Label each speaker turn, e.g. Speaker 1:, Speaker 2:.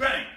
Speaker 1: Bang!